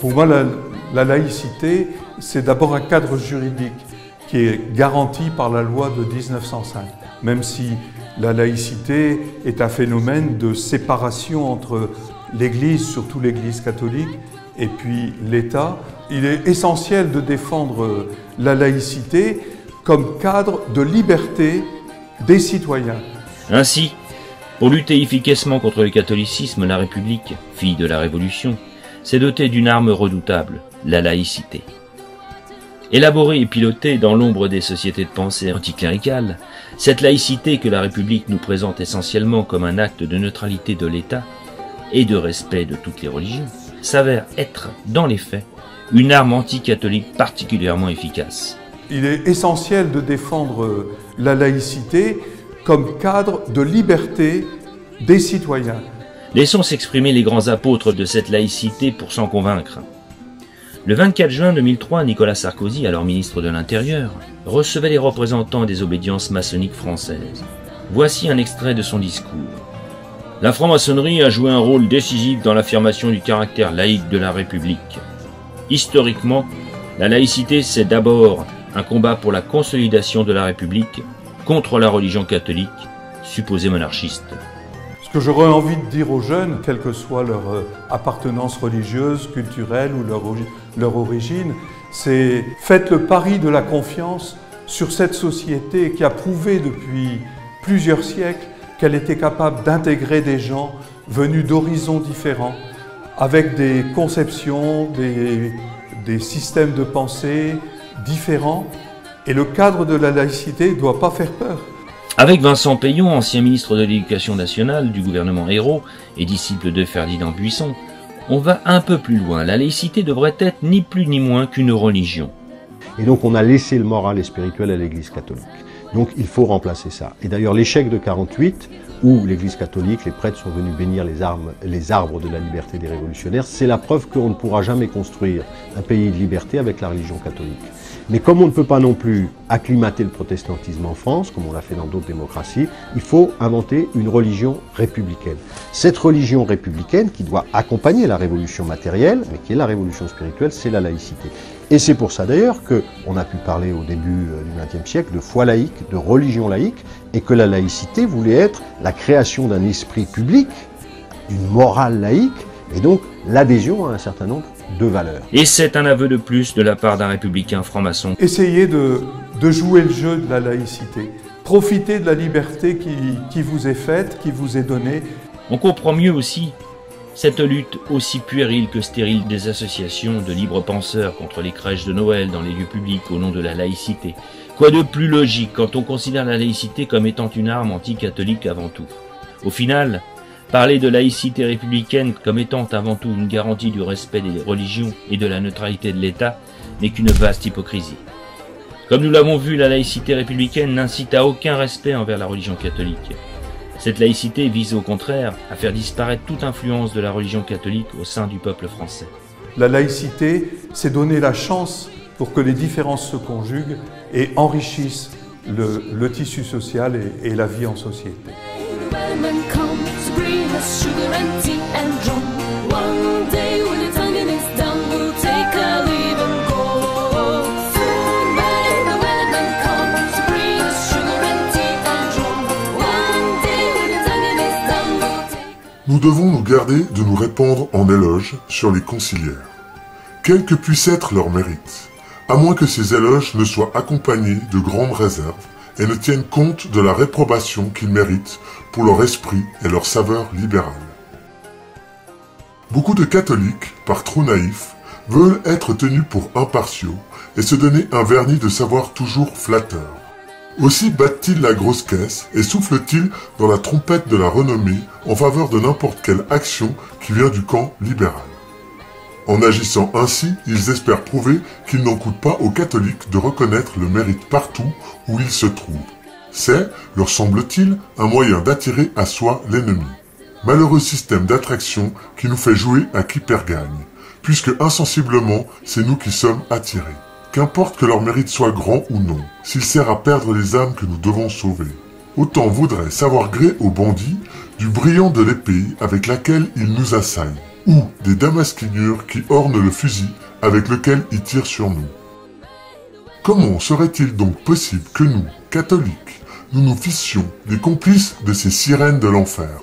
pour moi, la laïcité, c'est d'abord un cadre juridique qui est garanti par la loi de 1905, même si la laïcité est un phénomène de séparation entre l'Église, surtout l'Église catholique, et puis l'État. Il est essentiel de défendre la laïcité comme cadre de liberté des citoyens. Ainsi, pour lutter efficacement contre le catholicisme, la République, fille de la Révolution, s'est dotée d'une arme redoutable, la laïcité. Élaborée et pilotée dans l'ombre des sociétés de pensée anticléricales, cette laïcité que la République nous présente essentiellement comme un acte de neutralité de l'État et de respect de toutes les religions, s'avère être, dans les faits, une arme anticatholique particulièrement efficace. Il est essentiel de défendre la laïcité comme cadre de liberté des citoyens. Laissons s'exprimer les grands apôtres de cette laïcité pour s'en convaincre. Le 24 juin 2003, Nicolas Sarkozy, alors ministre de l'Intérieur, recevait les représentants des obédiences maçonniques françaises. Voici un extrait de son discours. La franc-maçonnerie a joué un rôle décisif dans l'affirmation du caractère laïque de la République. Historiquement, la laïcité, c'est d'abord un combat pour la consolidation de la République contre la religion catholique, supposée monarchiste. Ce que j'aurais envie de dire aux jeunes, quelle que soit leur euh, appartenance religieuse, culturelle ou leur, leur origine, c'est faites le pari de la confiance sur cette société qui a prouvé depuis plusieurs siècles qu'elle était capable d'intégrer des gens venus d'horizons différents, avec des conceptions, des, des systèmes de pensée différents. Et le cadre de la laïcité ne doit pas faire peur. Avec Vincent Payon, ancien ministre de l'Éducation nationale du gouvernement Hérault et disciple de Ferdinand Buisson, on va un peu plus loin. La laïcité devrait être ni plus ni moins qu'une religion. Et donc on a laissé le moral et spirituel à l'Église catholique. Donc il faut remplacer ça. Et d'ailleurs l'échec de 48, où l'Église catholique, les prêtres sont venus bénir les, armes, les arbres de la liberté des révolutionnaires, c'est la preuve qu'on ne pourra jamais construire un pays de liberté avec la religion catholique. Mais comme on ne peut pas non plus acclimater le protestantisme en France, comme on l'a fait dans d'autres démocraties, il faut inventer une religion républicaine. Cette religion républicaine, qui doit accompagner la révolution matérielle, mais qui est la révolution spirituelle, c'est la laïcité. Et c'est pour ça d'ailleurs qu'on a pu parler au début euh, du XXe siècle de foi laïque, de religion laïque, et que la laïcité voulait être la création d'un esprit public, d'une morale laïque, et donc l'adhésion à un certain nombre de valeurs. Et c'est un aveu de plus de la part d'un républicain franc-maçon. Essayez de, de, jouer le jeu de la laïcité. Profitez de la liberté qui, qui vous est faite, qui vous est donnée. On comprend mieux aussi cette lutte aussi puérile que stérile des associations de libres penseurs contre les crèches de Noël dans les lieux publics au nom de la laïcité. Quoi de plus logique quand on considère la laïcité comme étant une arme anticatholique avant tout? Au final, parler de laïcité républicaine comme étant avant tout une garantie du respect des religions et de la neutralité de l'État n'est qu'une vaste hypocrisie. Comme nous l'avons vu, la laïcité républicaine n'incite à aucun respect envers la religion catholique. Cette laïcité vise au contraire à faire disparaître toute influence de la religion catholique au sein du peuple français. La laïcité, c'est donner la chance pour que les différences se conjuguent et enrichissent le, tissu social et la vie en société. Nous devons nous garder de nous répandre en éloges sur les conciliaires, quel que puisse être leur mérite, à moins que ces éloges ne soient accompagnés de grandes réserves et ne tiennent compte de la réprobation qu'ils méritent pour leur esprit et leur saveur libérale. Beaucoup de catholiques, par trop naïfs, veulent être tenus pour impartiaux et se donner un vernis de savoir toujours flatteur. Aussi battent-ils la grosse caisse et soufflent-ils dans la trompette de la renommée en faveur de n'importe quelle action qui vient du camp libéral. En agissant ainsi, ils espèrent prouver qu'il n'en coûte pas aux catholiques de reconnaître le mérite partout où ils se trouvent. C'est, leur semble-t-il, un moyen d'attirer à soi l'ennemi. Malheureux système d'attraction qui nous fait jouer à qui perd gagne, puisque insensiblement c'est nous qui sommes attirés. Qu'importe que leur mérite soit grand ou non, s'il sert à perdre les âmes que nous devons sauver. Autant voudrait savoir gré aux bandits du brillant de l'épée avec laquelle ils nous assaillent, ou des damasquinures qui ornent le fusil avec lequel ils tirent sur nous. Comment serait-il donc possible que nous, catholiques, nous nous fissions des complices de ces sirènes de l'enfer?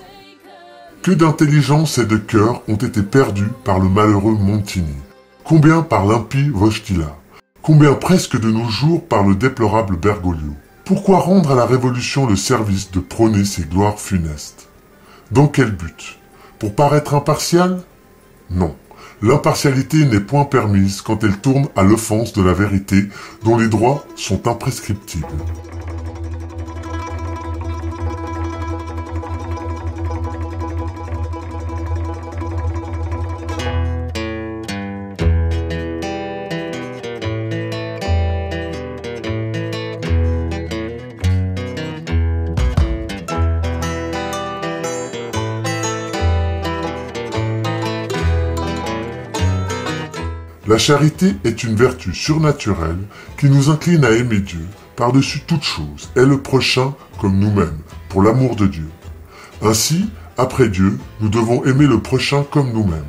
Que d'intelligence et de cœur ont été perdus par le malheureux Montini Combien par l'impie Vostila Combien presque de nos jours par le déplorable Bergoglio. Pourquoi rendre à la Révolution le service de prôner ses gloires funestes? Dans quel but? Pour paraître impartial? Non. L'impartialité n'est point permise quand elle tourne à l'offense de la vérité dont les droits sont imprescriptibles. La charité est une vertu surnaturelle qui nous incline à aimer Dieu par-dessus toute chose et le prochain comme nous-mêmes, pour l'amour de Dieu. Ainsi, après Dieu, nous devons aimer le prochain comme nous-mêmes.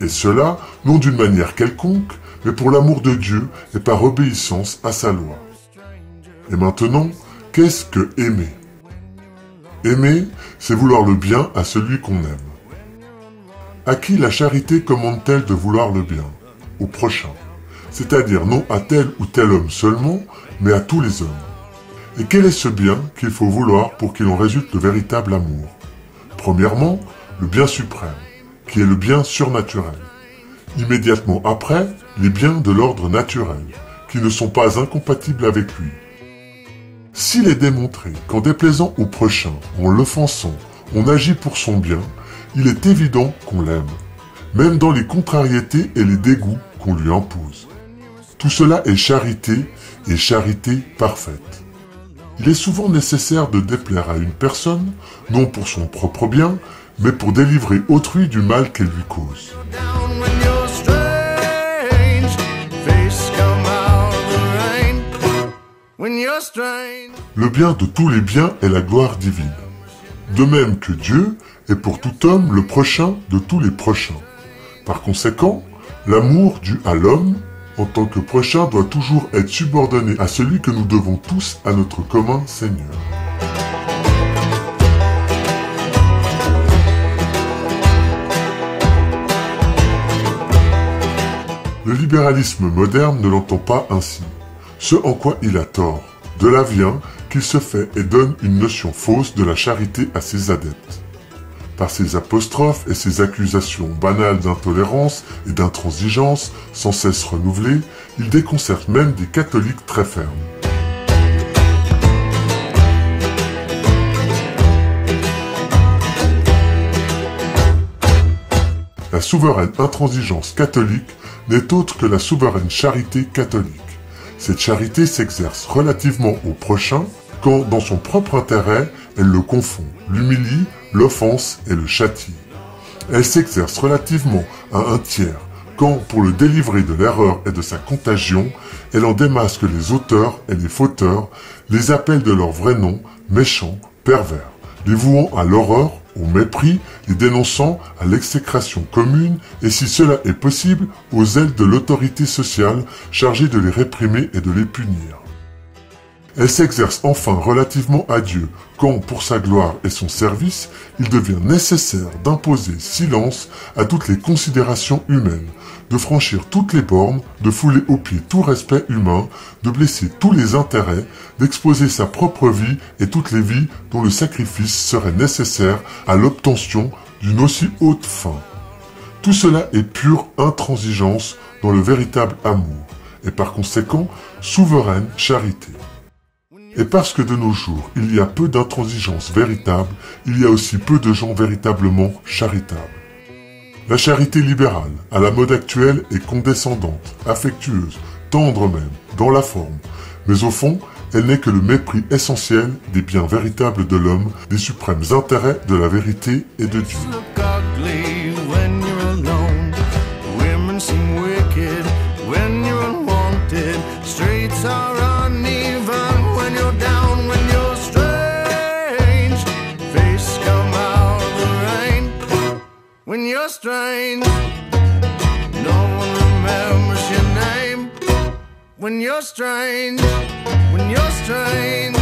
Et cela, non d'une manière quelconque, mais pour l'amour de Dieu et par obéissance à sa loi. Et maintenant, qu'est-ce que aimer? Aimer, c'est vouloir le bien à celui qu'on aime. À qui la charité commande-t-elle de vouloir le bien? Prochain, c'est-à-dire non à tel ou tel homme seulement, mais à tous les hommes. Et quel est ce bien qu'il faut vouloir pour qu'il en résulte le véritable amour? Premièrement, le bien suprême, qui est le bien surnaturel. Immédiatement après, les biens de l'ordre naturel, qui ne sont pas incompatibles avec lui. S'il est démontré qu'en déplaisant au prochain, en l'offensant, on agit pour son bien, il est évident qu'on l'aime, même dans les contrariétés et les dégoûts lui impose. Tout cela est charité et charité parfaite. Il est souvent nécessaire de déplaire à une personne, non pour son propre bien, mais pour délivrer autrui du mal qu'elle lui cause. Le bien de tous les biens est la gloire divine. De même que Dieu est pour tout homme le prochain de tous les prochains. Par conséquent, L'amour dû à l'homme en tant que prochain doit toujours être subordonné à celui que nous devons tous à notre commun Seigneur. Le libéralisme moderne ne l'entend pas ainsi, ce en quoi il a tort. De là vient qu'il se fait et donne une notion fausse de la charité à ses adeptes. Par ses apostrophes et ses accusations banales d'intolérance et d'intransigeance sans cesse renouvelées, il déconcerte même des catholiques très fermes. La souveraine intransigeance catholique n'est autre que la souveraine charité catholique. Cette charité s'exerce relativement au prochain quand, dans son propre intérêt, elle le confond, l'humilie, l'offense et le châtie. Elle s'exerce relativement à un tiers, quand, pour le délivrer de l'erreur et de sa contagion, elle en démasque les auteurs et les fauteurs, les appelle de leur vrai nom, méchants, pervers, les vouant à l'horreur, au mépris, les dénonçant à l'exécration commune, et si cela est possible, aux ailes de l'autorité sociale chargée de les réprimer et de les punir. Elle s'exerce enfin relativement à Dieu, quand, pour sa gloire et son service, il devient nécessaire d'imposer silence à toutes les considérations humaines, de franchir toutes les bornes, de fouler au pied tout respect humain, de blesser tous les intérêts, d'exposer sa propre vie et toutes les vies dont le sacrifice serait nécessaire à l'obtention d'une aussi haute fin. Tout cela est pure intransigeance dans le véritable amour, et par conséquent souveraine charité. Et parce que de nos jours, il y a peu d'intransigeance véritable, il y a aussi peu de gens véritablement charitables. La charité libérale, à la mode actuelle, est condescendante, affectueuse, tendre même, dans la forme. Mais au fond, elle n'est que le mépris essentiel des biens véritables de l'homme, des suprêmes intérêts de la vérité et de Dieu. When you're strange. No one remembers your name when you're strange, when you're strange.